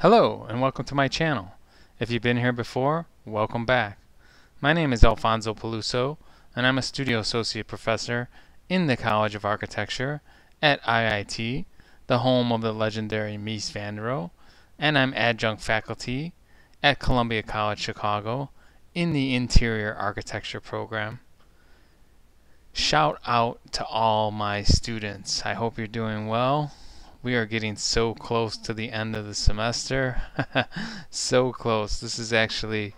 Hello and welcome to my channel. If you've been here before, welcome back. My name is Alphonso Peluso and I'm a Studio Associate Professor in the College of Architecture at IIT, the home of the legendary Mies van der Rohe, and I'm adjunct faculty at Columbia College Chicago in the Interior Architecture program. Shout out to all my students. I hope you're doing well we are getting so close to the end of the semester. so close. This is actually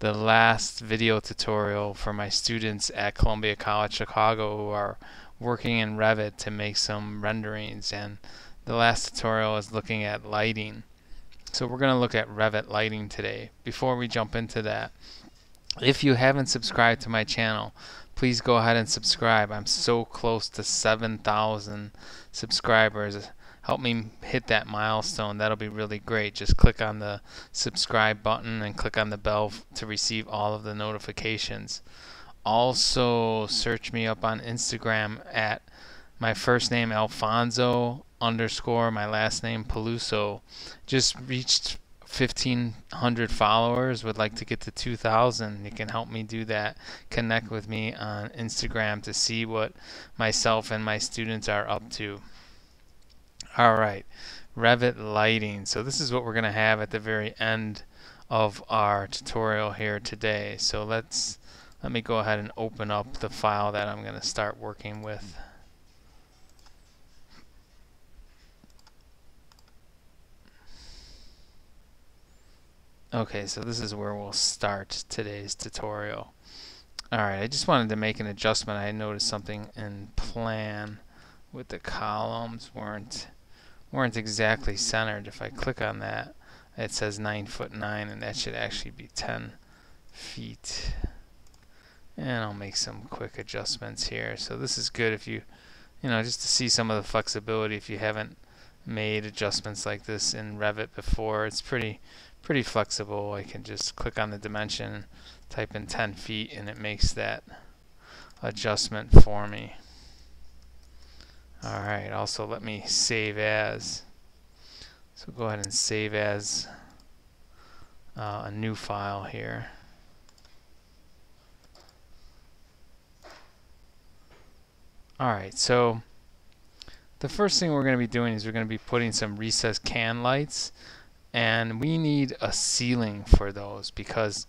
the last video tutorial for my students at Columbia College Chicago who are working in Revit to make some renderings and the last tutorial is looking at lighting. So we're going to look at Revit lighting today. Before we jump into that, if you haven't subscribed to my channel, please go ahead and subscribe. I'm so close to 7,000 subscribers help me hit that milestone, that'll be really great. Just click on the subscribe button and click on the bell to receive all of the notifications. Also, search me up on Instagram at my first name Alphonso underscore my last name Peluso. Just reached 1500 followers would like to get to 2000 you can help me do that connect with me on instagram to see what myself and my students are up to all right, Revit lighting. So this is what we're going to have at the very end of our tutorial here today. So let's let me go ahead and open up the file that I'm going to start working with. Okay, so this is where we'll start today's tutorial. Alright, I just wanted to make an adjustment. I noticed something in plan with the columns weren't weren't exactly centered. If I click on that, it says 9 foot 9 and that should actually be 10 feet. And I'll make some quick adjustments here. So this is good if you, you know, just to see some of the flexibility if you haven't made adjustments like this in Revit before. It's pretty pretty flexible. I can just click on the dimension, type in 10 feet, and it makes that adjustment for me. Alright, also let me save as. So go ahead and save as uh, a new file here. Alright, so the first thing we're going to be doing is we're going to be putting some recessed can lights and we need a ceiling for those because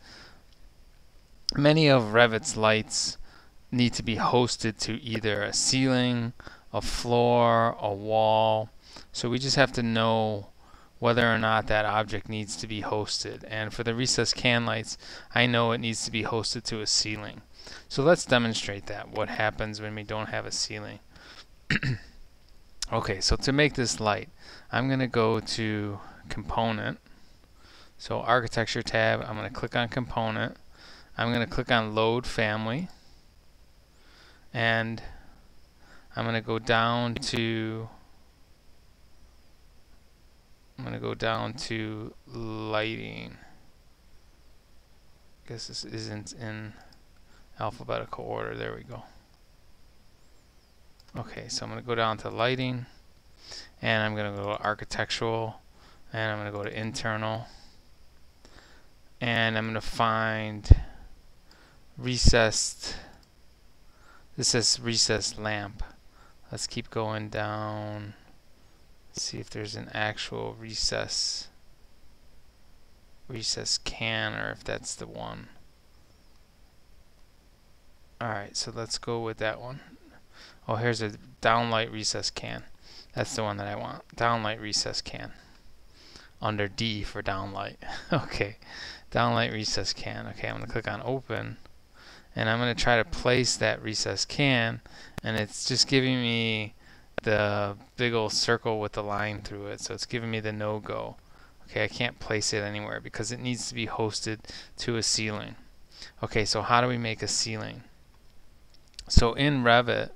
many of Revit's lights need to be hosted to either a ceiling a floor, a wall. So we just have to know whether or not that object needs to be hosted. And for the recessed can lights, I know it needs to be hosted to a ceiling. So let's demonstrate that, what happens when we don't have a ceiling. okay, so to make this light, I'm going to go to Component. So Architecture tab, I'm going to click on Component. I'm going to click on Load Family. And I'm going to go down to I'm going to go down to lighting. I guess this isn't in alphabetical order. There we go. Okay, so I'm going to go down to lighting and I'm going to go to architectural and I'm going to go to internal and I'm going to find recessed this says recessed lamp Let's keep going down. See if there's an actual recess recess can or if that's the one. Alright, so let's go with that one. Oh, here's a downlight recess can. That's the one that I want. Downlight recess can. Under D for downlight. okay. Downlight recess can. Okay, I'm going to click on open and I'm going to try to place that recessed can and it's just giving me the big old circle with the line through it so it's giving me the no-go. Okay I can't place it anywhere because it needs to be hosted to a ceiling. Okay so how do we make a ceiling? So in Revit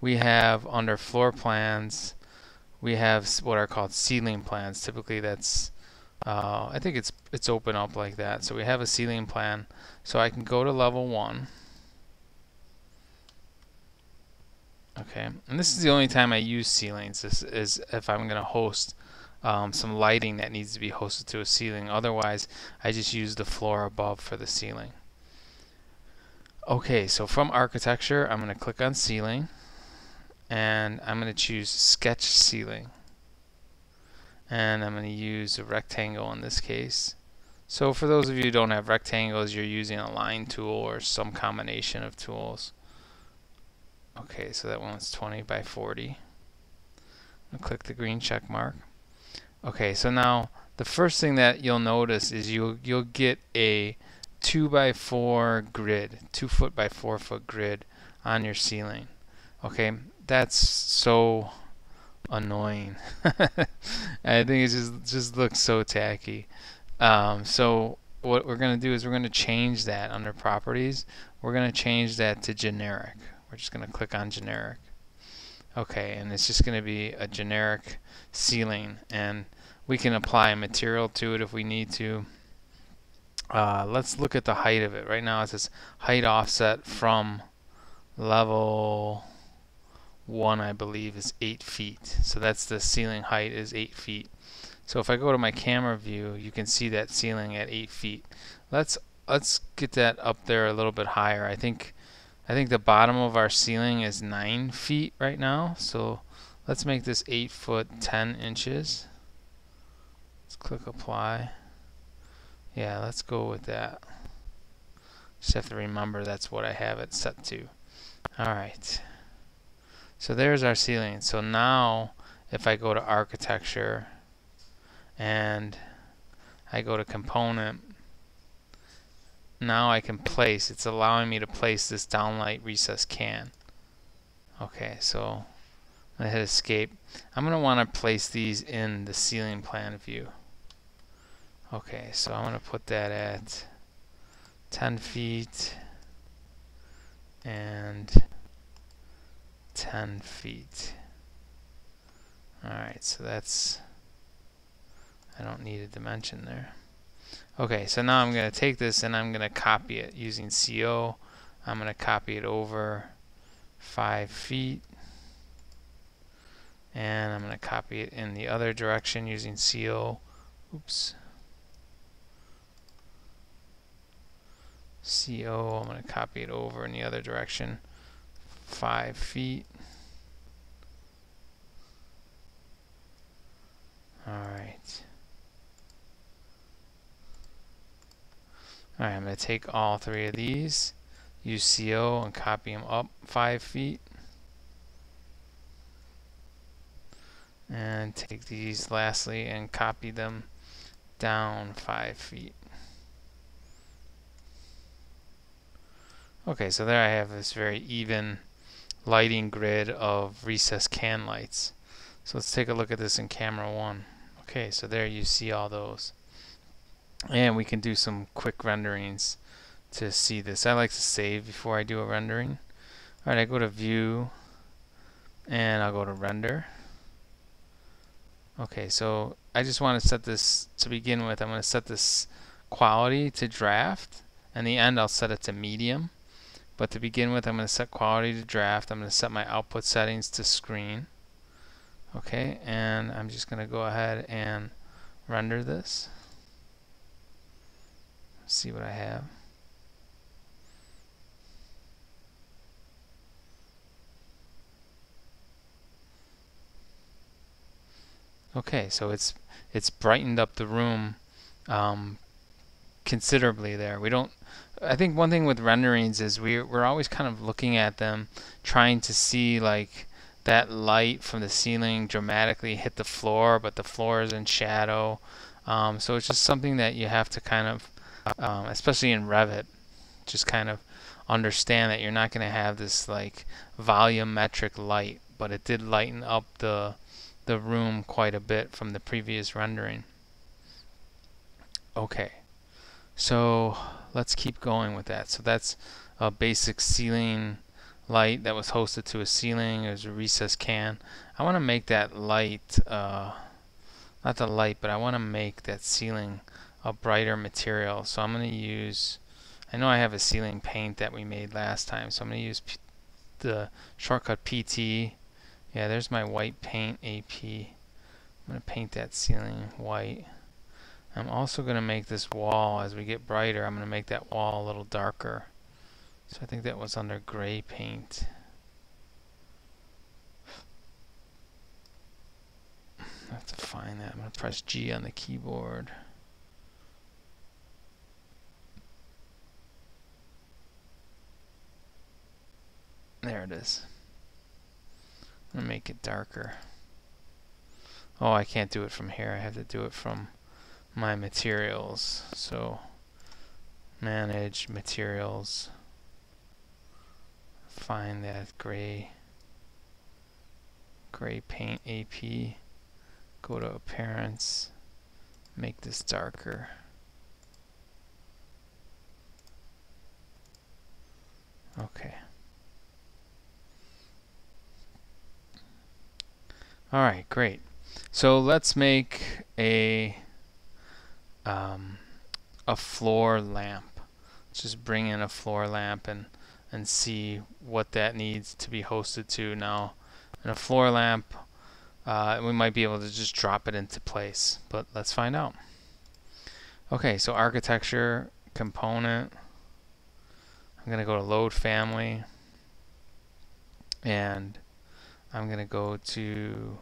we have under floor plans we have what are called ceiling plans. Typically that's uh, I think it's it's open up like that. So we have a ceiling plan. So I can go to level one. Okay, and this is the only time I use ceilings is, is if I'm going to host um, some lighting that needs to be hosted to a ceiling. Otherwise, I just use the floor above for the ceiling. Okay, so from architecture, I'm going to click on ceiling and I'm going to choose sketch ceiling. And I'm going to use a rectangle in this case. So for those of you who don't have rectangles, you're using a line tool or some combination of tools. Okay, so that one's 20 by 40. I'll click the green check mark. Okay, so now the first thing that you'll notice is you'll you'll get a two by four grid, two foot by four foot grid on your ceiling. Okay, that's so annoying. I think it just just looks so tacky. Um, so what we're going to do is we're going to change that under properties. We're going to change that to generic. We're just going to click on generic. Okay, and it's just going to be a generic ceiling, and we can apply material to it if we need to. Uh, let's look at the height of it. Right now it says height offset from level 1 I believe is 8 feet. So that's the ceiling height is 8 feet. So if I go to my camera view you can see that ceiling at 8 feet. Let's let's get that up there a little bit higher. I think I think the bottom of our ceiling is 9 feet right now. So let's make this 8 foot 10 inches. Let's click apply. Yeah, let's go with that. Just have to remember that's what I have it set to. Alright. So there's our ceiling. So now if I go to architecture and I go to component now I can place it's allowing me to place this downlight recess can. Okay so gonna hit escape. I'm gonna want to place these in the ceiling plan view. Okay, so I'm going to put that at 10 feet and 10 feet. Alright, so that's, I don't need a dimension there. Okay, so now I'm going to take this and I'm going to copy it using CO. I'm going to copy it over 5 feet. And I'm going to copy it in the other direction using CO. Oops. CO, I'm going to copy it over in the other direction, 5 feet. Alright. Alright, I'm going to take all three of these, use CO and copy them up 5 feet. And take these lastly and copy them down 5 feet. Okay, so there I have this very even lighting grid of recessed can lights. So let's take a look at this in camera one. Okay, so there you see all those. And we can do some quick renderings to see this. I like to save before I do a rendering. Alright, I go to view and I'll go to render. Okay, so I just want to set this to begin with. I'm going to set this quality to draft and the end I'll set it to medium. But to begin with, I'm going to set quality to draft. I'm going to set my output settings to screen. Okay, and I'm just going to go ahead and render this. See what I have. Okay, so it's it's brightened up the room um, considerably there. We don't I think one thing with renderings is we we're always kind of looking at them, trying to see like that light from the ceiling dramatically hit the floor, but the floor is in shadow. Um, so it's just something that you have to kind of, um, especially in Revit, just kind of understand that you're not going to have this like volumetric light, but it did lighten up the the room quite a bit from the previous rendering. Okay, so let's keep going with that. So that's a basic ceiling light that was hosted to a ceiling. There's a recessed can. I want to make that light, uh, not the light, but I want to make that ceiling a brighter material. So I'm going to use, I know I have a ceiling paint that we made last time, so I'm going to use P the shortcut PT. Yeah, there's my white paint AP. I'm going to paint that ceiling white. I'm also going to make this wall, as we get brighter, I'm going to make that wall a little darker. So I think that was under gray paint. I have to find that. I'm going to press G on the keyboard. There it is. I'm going to make it darker. Oh, I can't do it from here. I have to do it from my materials. So, manage materials. Find that gray gray paint AP. Go to appearance. Make this darker. Okay. Alright, great. So let's make a um, a floor lamp. Let's just bring in a floor lamp and and see what that needs to be hosted to now. And a floor lamp, uh, we might be able to just drop it into place, but let's find out. Okay, so architecture component. I'm going to go to load family and I'm going to go to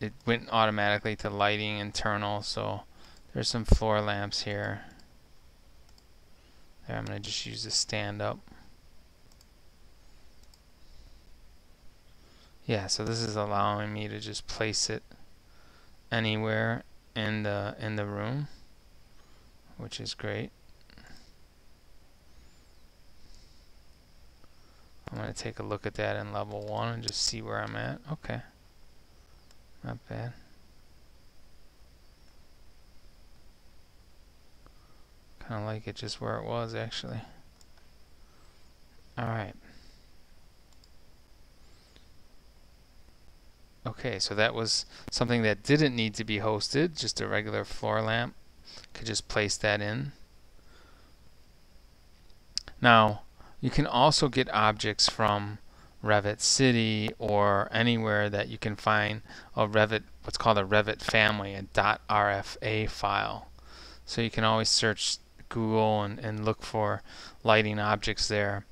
it went automatically to lighting internal so there's some floor lamps here. There I'm going to just use the stand up. Yeah so this is allowing me to just place it anywhere in the in the room which is great. I'm going to take a look at that in level 1 and just see where I'm at. Okay not bad. Kind of like it just where it was actually. Alright. Okay, so that was something that didn't need to be hosted, just a regular floor lamp. Could just place that in. Now, you can also get objects from Revit City or anywhere that you can find a Revit, what's called a Revit family, a .rfa file. So you can always search Google and, and look for lighting objects there.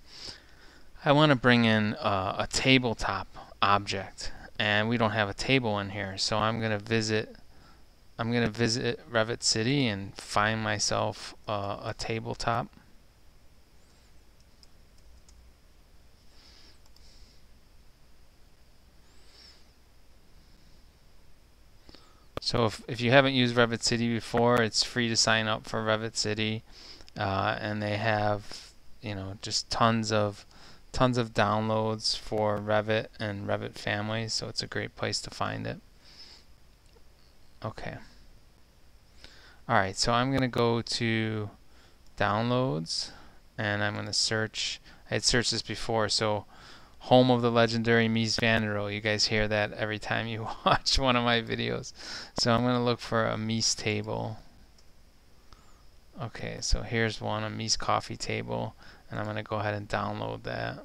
I want to bring in uh, a tabletop object and we don't have a table in here so I'm going to visit I'm going to visit Revit City and find myself uh, a tabletop So if, if you haven't used Revit City before, it's free to sign up for Revit City, uh, and they have you know just tons of tons of downloads for Revit and Revit families. So it's a great place to find it. Okay. All right, so I'm gonna go to downloads, and I'm gonna search. I had searched this before, so home of the legendary Mies van der Rohe. You guys hear that every time you watch one of my videos. So I'm going to look for a Mies table. Okay, so here's one, a Mies coffee table, and I'm going to go ahead and download that.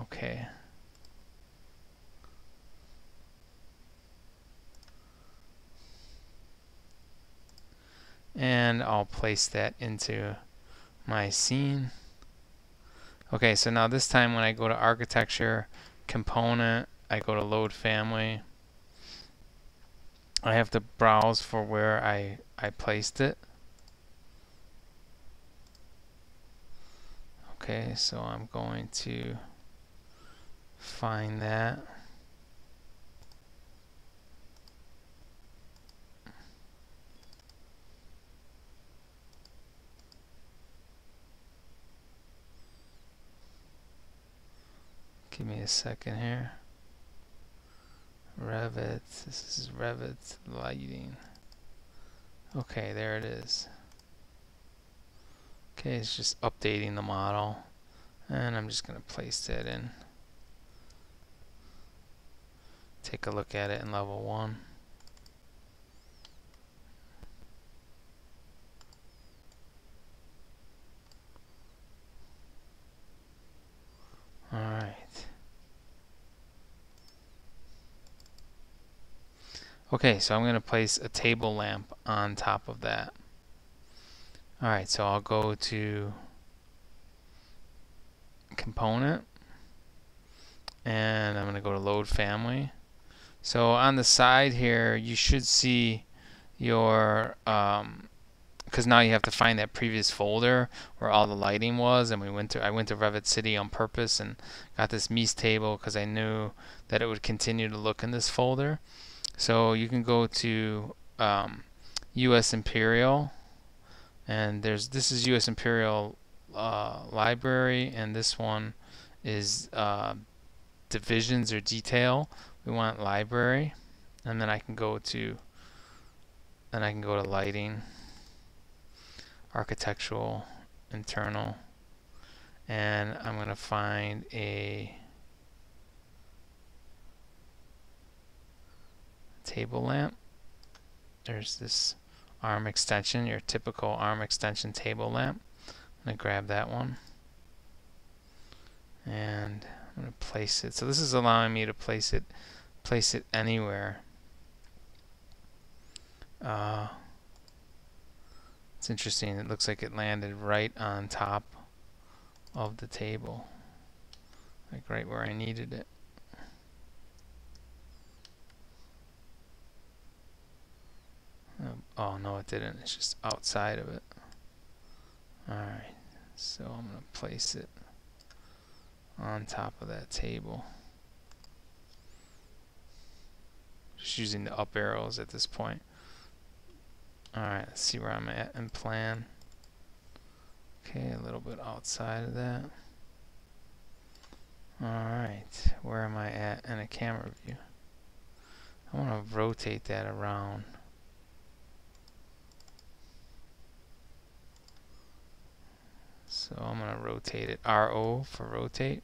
Okay. And I'll place that into my scene. Okay, so now this time when I go to architecture, component, I go to load family. I have to browse for where I, I placed it. Okay, so I'm going to find that. Give me a second here. Revit. This is Revit lighting. Okay, there it is. Okay, it's just updating the model. And I'm just going to place that in. Take a look at it in level 1. Alright. Okay, so I'm going to place a table lamp on top of that. Alright, so I'll go to component and I'm going to go to load family. So on the side here you should see your um, because now you have to find that previous folder where all the lighting was and we went to I went to Revit City on purpose and got this Mies table because I knew that it would continue to look in this folder so you can go to um, U.S. Imperial, and there's this is U.S. Imperial uh, Library, and this one is uh, divisions or detail. We want library, and then I can go to then I can go to lighting, architectural, internal, and I'm going to find a table lamp. There's this arm extension, your typical arm extension table lamp. I'm going to grab that one and I'm going to place it. So this is allowing me to place it place it anywhere. Uh, it's interesting. It looks like it landed right on top of the table, like right where I needed it. Um, oh no it didn't, it's just outside of it. Alright, so I'm going to place it on top of that table. Just using the up arrows at this point. Alright, let's see where I'm at in plan. Okay, a little bit outside of that. Alright, where am I at in a camera view? I want to rotate that around. So I'm going to rotate it. RO for rotate.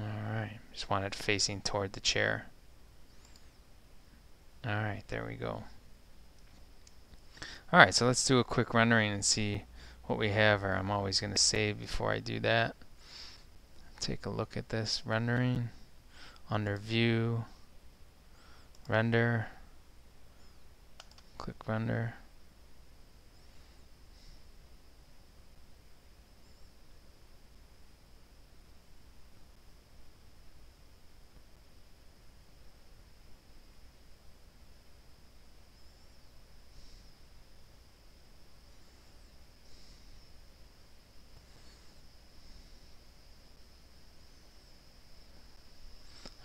Alright, just want it facing toward the chair. Alright, there we go. Alright, so let's do a quick rendering and see what we have or I'm always going to save before I do that. Take a look at this rendering under view render click render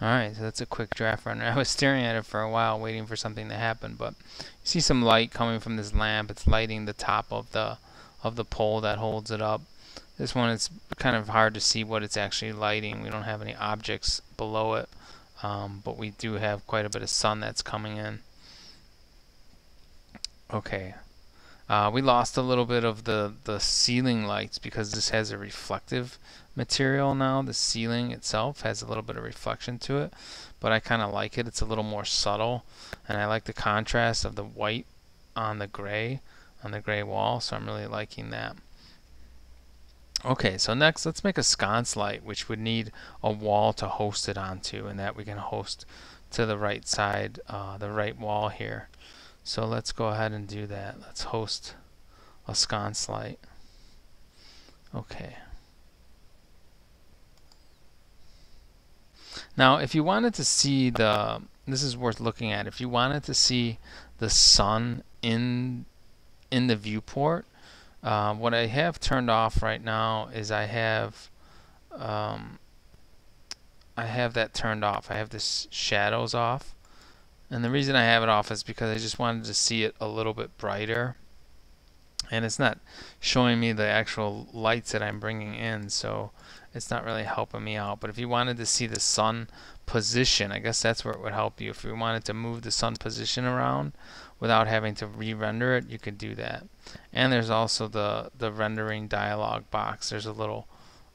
Alright, so that's a quick draft runner. I was staring at it for a while waiting for something to happen, but you see some light coming from this lamp. It's lighting the top of the of the pole that holds it up. This one it's kind of hard to see what it's actually lighting. We don't have any objects below it, um, but we do have quite a bit of sun that's coming in. Okay, uh, we lost a little bit of the, the ceiling lights because this has a reflective material now. The ceiling itself has a little bit of reflection to it, but I kind of like it. It's a little more subtle, and I like the contrast of the white on the gray, on the gray wall, so I'm really liking that. Okay, so next let's make a sconce light, which would need a wall to host it onto, and that we can host to the right side, uh, the right wall here. So let's go ahead and do that. Let's host a sconce light. Okay. Now, if you wanted to see the, this is worth looking at. If you wanted to see the sun in in the viewport, uh, what I have turned off right now is I have um, I have that turned off. I have this shadows off. And the reason I have it off is because I just wanted to see it a little bit brighter. And it's not showing me the actual lights that I'm bringing in, so it's not really helping me out. But if you wanted to see the sun position, I guess that's where it would help you. If you wanted to move the sun position around without having to re-render it, you could do that. And there's also the, the rendering dialog box. There's a little,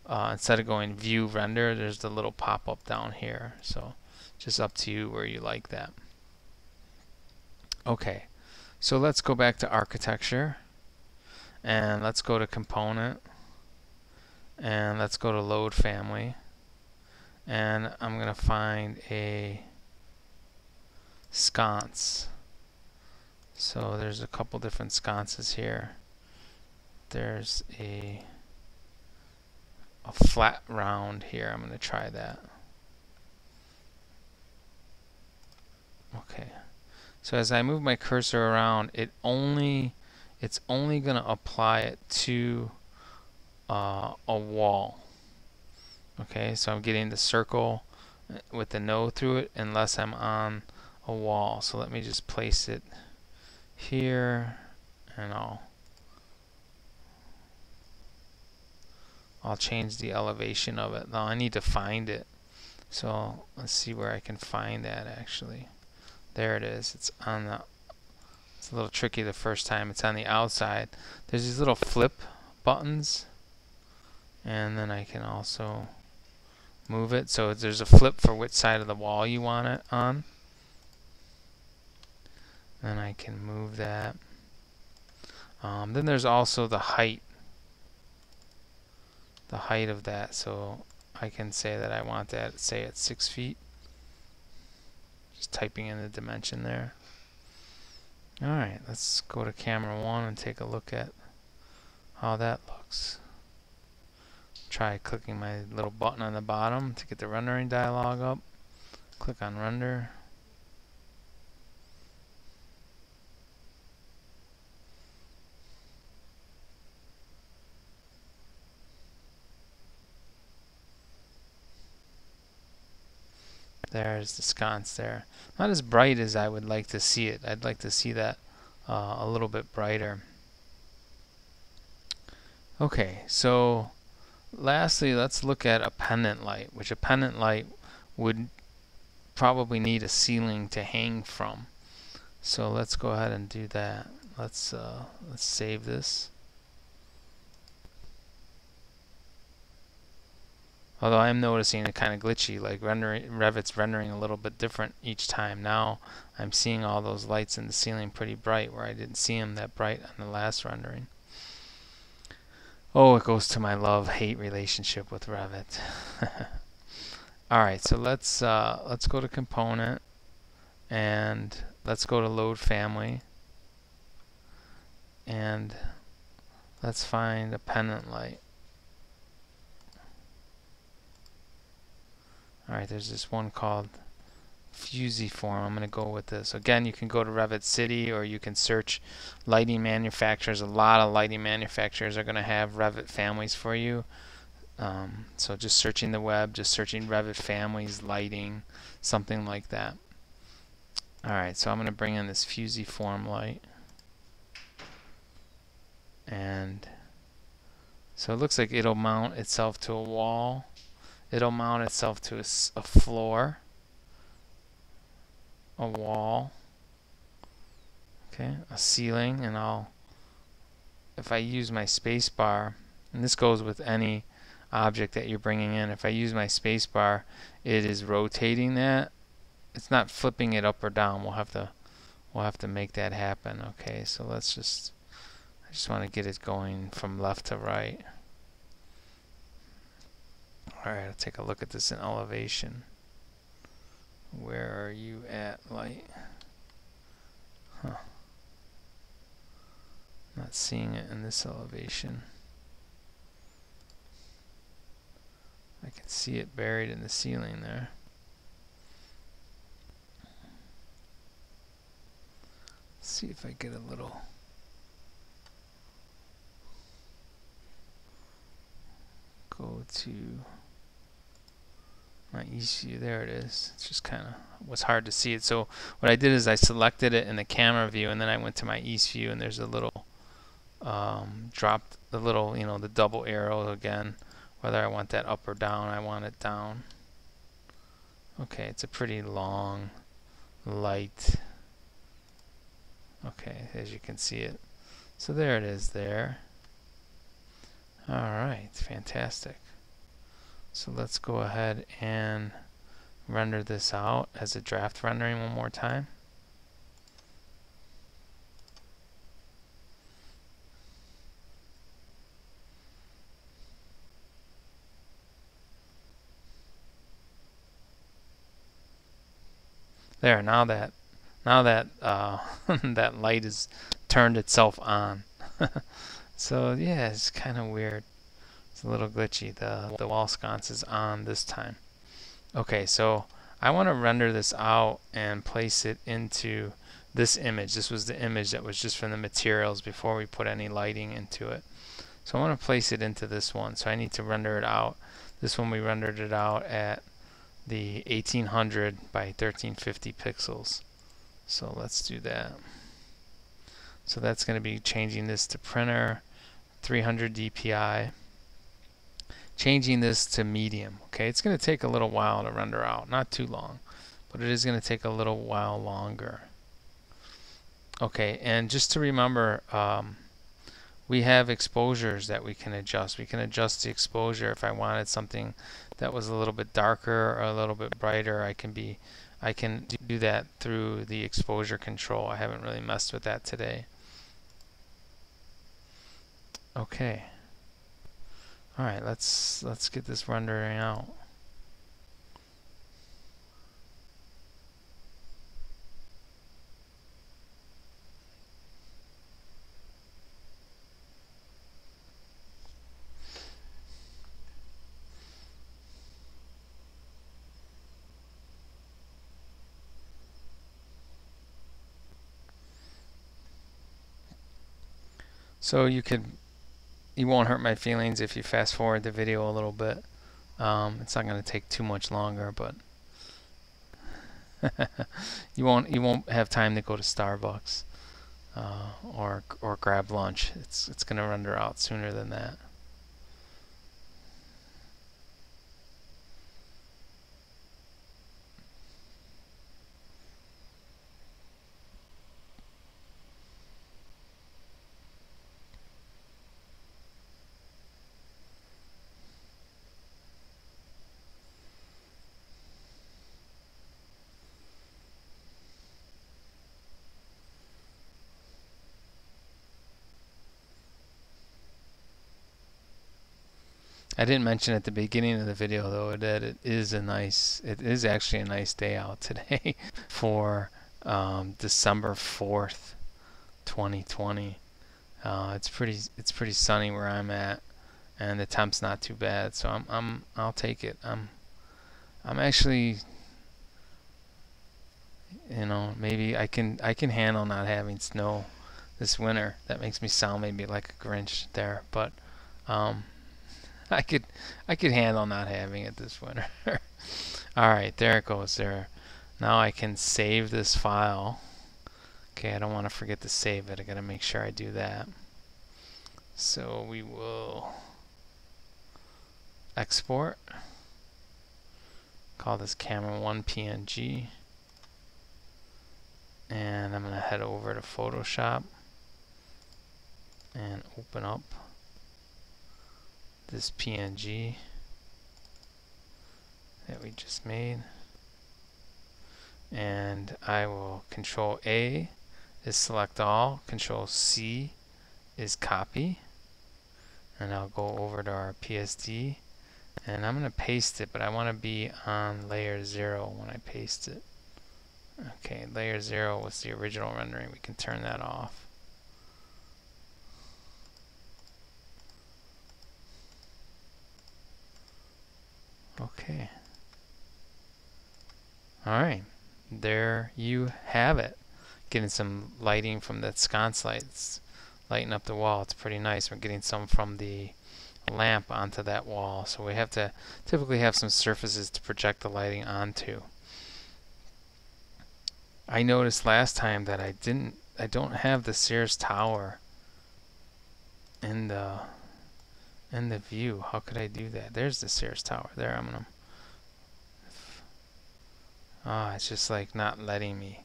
uh, instead of going view render, there's the little pop-up down here. So just up to you where you like that. Okay, so let's go back to architecture and let's go to component and let's go to load family and I'm gonna find a sconce. So there's a couple different sconces here. There's a a flat round here. I'm gonna try that. Okay so as I move my cursor around it only it's only gonna apply it to uh, a wall. Okay so I'm getting the circle uh, with the no through it unless I'm on a wall. So let me just place it here and I'll I'll change the elevation of it. Now I need to find it. So let's see where I can find that actually there it is. It's on the it's a little tricky the first time. It's on the outside. There's these little flip buttons and then I can also move it. So there's a flip for which side of the wall you want it on. Then I can move that. Um, then there's also the height the height of that. So I can say that I want that say at six feet just typing in the dimension there alright let's go to camera one and take a look at how that looks try clicking my little button on the bottom to get the rendering dialog up. Click on render. There's the sconce there. Not as bright as I would like to see it. I'd like to see that uh, a little bit brighter. Okay, so Lastly, let's look at a pendant light, which a pendant light would probably need a ceiling to hang from. So let's go ahead and do that. Let's uh, let's save this. Although I am noticing it kind of glitchy, like rendering, Revit's rendering a little bit different each time. Now I'm seeing all those lights in the ceiling pretty bright, where I didn't see them that bright on the last rendering. Oh, it goes to my love-hate relationship with Revit. All right, so let's uh, let's go to component and let's go to load family and let's find a pendant light. All right, there's this one called Fusiform. I'm going to go with this. Again, you can go to Revit City or you can search lighting manufacturers. A lot of lighting manufacturers are going to have Revit families for you. Um, so just searching the web, just searching Revit families, lighting, something like that. Alright, so I'm going to bring in this Fusiform light. And so it looks like it'll mount itself to a wall. It'll mount itself to a, a floor a wall, okay, a ceiling, and I'll, if I use my spacebar, and this goes with any object that you're bringing in, if I use my spacebar, it is rotating that. It's not flipping it up or down. We'll have to, we'll have to make that happen. Okay, so let's just, I just want to get it going from left to right. Alright, I'll take a look at this in elevation. Where are you at, light? Huh. Not seeing it in this elevation. I can see it buried in the ceiling there. Let's see if I get a little go to my view there it is. It's just kind of was hard to see it. So what I did is I selected it in the camera view and then I went to my east view and there's a little um, dropped the little you know the double arrow again. Whether I want that up or down I want it down. Okay it's a pretty long light. Okay as you can see it. So there it is there. Alright fantastic so let's go ahead and render this out as a draft rendering one more time. There, now that now that uh, that light has turned itself on. so yeah, it's kind of weird. A little glitchy. The the wall sconce is on this time. Okay, so I want to render this out and place it into this image. This was the image that was just from the materials before we put any lighting into it. So I want to place it into this one. So I need to render it out. This one we rendered it out at the 1800 by 1350 pixels. So let's do that. So that's going to be changing this to printer 300 dpi changing this to medium okay it's going to take a little while to render out not too long but it is going to take a little while longer okay and just to remember um, we have exposures that we can adjust. We can adjust the exposure if I wanted something that was a little bit darker or a little bit brighter. I can be I can do that through the exposure control. I haven't really messed with that today. Okay. All right, let's let's get this rendering out. So you could, you won't hurt my feelings if you fast forward the video a little bit. Um, it's not going to take too much longer, but you won't you won't have time to go to Starbucks uh, or or grab lunch. It's it's going to render out sooner than that. I didn't mention at the beginning of the video though that it is a nice, it is actually a nice day out today for um, December 4th, 2020. Uh, it's pretty, it's pretty sunny where I'm at, and the temp's not too bad, so I'm, I'm, I'll take it. I'm, I'm actually, you know, maybe I can, I can handle not having snow this winter. That makes me sound maybe like a Grinch there, but. Um, I could I could handle not having it this winter. Alright, there it goes there. Now I can save this file. Okay, I don't want to forget to save it. I gotta make sure I do that. So we will export. Call this camera 1 PNG. And I'm gonna head over to Photoshop and open up this PNG that we just made. And I will control A is select all control C is copy. And I'll go over to our PSD and I'm gonna paste it but I want to be on layer 0 when I paste it. Okay layer 0 was the original rendering. We can turn that off Okay. Alright. There you have it. Getting some lighting from the sconce lights. Lighting up the wall. It's pretty nice. We're getting some from the lamp onto that wall. So we have to typically have some surfaces to project the lighting onto. I noticed last time that I didn't I don't have the Sears Tower in the in the view. How could I do that? There's the Sears Tower. There, I'm gonna. Ah, oh, it's just like not letting me.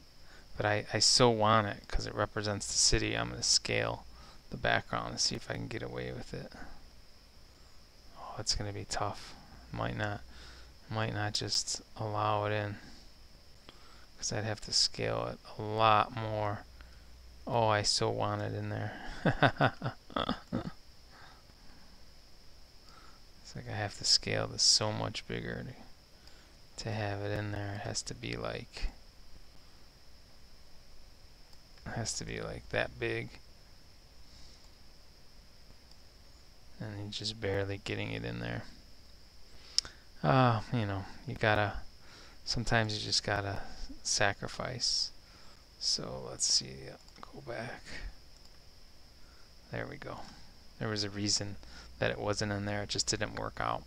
But I, I so want it because it represents the city. I'm gonna scale the background and see if I can get away with it. Oh, it's gonna be tough. Might not, might not just allow it in because I'd have to scale it a lot more. Oh, I so want it in there. It's like I have to scale this so much bigger to, to have it in there. It has to be like has to be like that big. And you're just barely getting it in there. Uh, you know, you gotta, sometimes you just gotta sacrifice. So let's see, go back. There we go. There was a reason that it wasn't in there, it just didn't work out.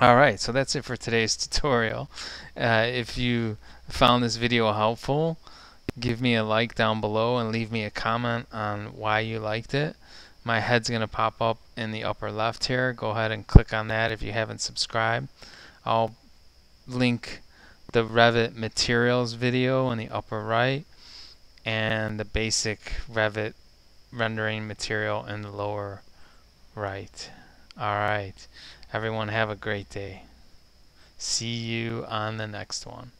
Alright, so that's it for today's tutorial. Uh, if you found this video helpful, give me a like down below and leave me a comment on why you liked it. My head's going to pop up in the upper left here. Go ahead and click on that if you haven't subscribed. I'll link the Revit materials video in the upper right and the basic Revit rendering material in the lower right. Alright, everyone have a great day. See you on the next one.